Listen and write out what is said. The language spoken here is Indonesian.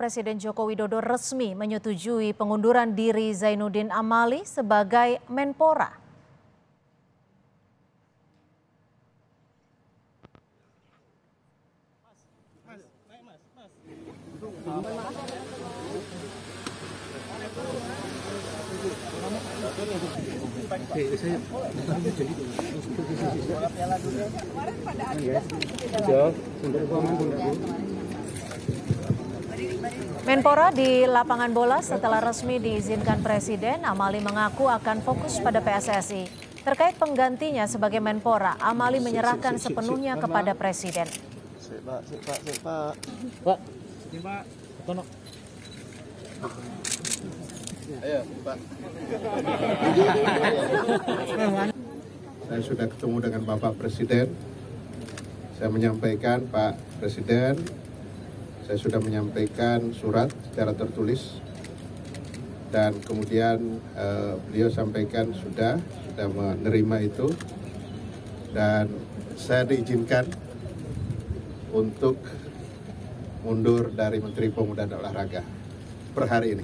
Presiden Joko Widodo resmi menyetujui pengunduran diri Zainuddin Amali sebagai Menpora. Menpora di lapangan bola setelah resmi diizinkan Presiden, Amali mengaku akan fokus pada PSSI. Terkait penggantinya sebagai Menpora, Amali menyerahkan sepenuhnya kepada Presiden. Sik pak, sik pak, sik pak. Pak, ini Pak, Tono. Ayo pak. Saya sudah ketemu dengan Bapak Presiden. Saya menyampaikan Pak Presiden, saya sudah menyampaikan surat secara tertulis dan kemudian eh, beliau sampaikan sudah sudah menerima itu dan saya diizinkan untuk mundur dari Menteri Pemuda dan Olahraga per hari ini.